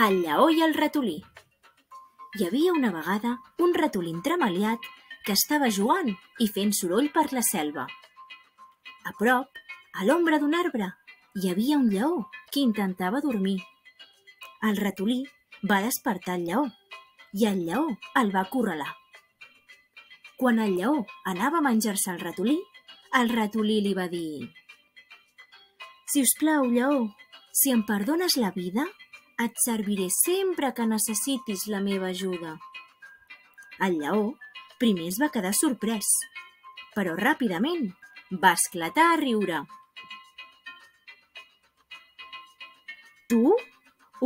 El lleó i el ratolí. Hi havia una vegada un ratolí entremaliat que estava jugant i fent soroll per la selva. A prop, a l'ombra d'un arbre, hi havia un lleó que intentava dormir. El ratolí va despertar el lleó i el lleó el va acorralar. Quan el lleó anava a menjar-se el ratolí, el ratolí li va dir «Si us plau, lleó, si em perdones la vida, et serviré sempre que necessitis la meva ajuda. El lleó primer es va quedar sorprès, però ràpidament va esclatar a riure. Tu,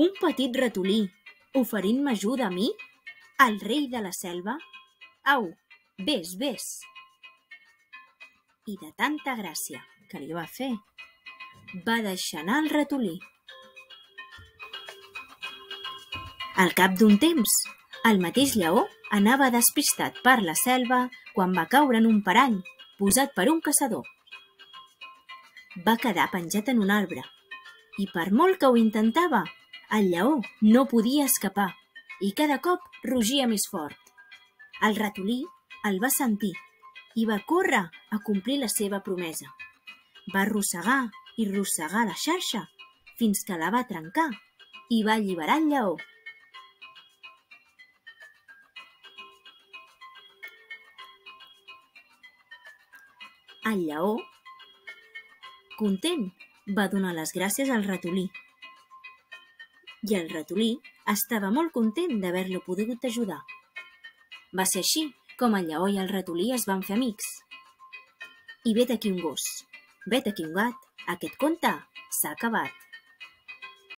un petit ratolí, oferint-me ajuda a mi, el rei de la selva? Au, vés, vés! I de tanta gràcia que li va fer, va deixar anar el ratolí. Al cap d'un temps, el mateix lleó anava despistat per la selva quan va caure en un parany posat per un caçador. Va quedar penjat en un arbre i per molt que ho intentava, el lleó no podia escapar i cada cop rugia més fort. El ratolí el va sentir i va córrer a complir la seva promesa. Va arrossegar i rossegar la xarxa fins que la va trencar i va alliberar el lleó. El lleó, content, va donar les gràcies al ratolí. I el ratolí estava molt content d'haver-lo pogut ajudar. Va ser així com el lleó i el ratolí es van fer amics. I vet aquí un gos, vet aquí un gat, aquest conte s'ha acabat.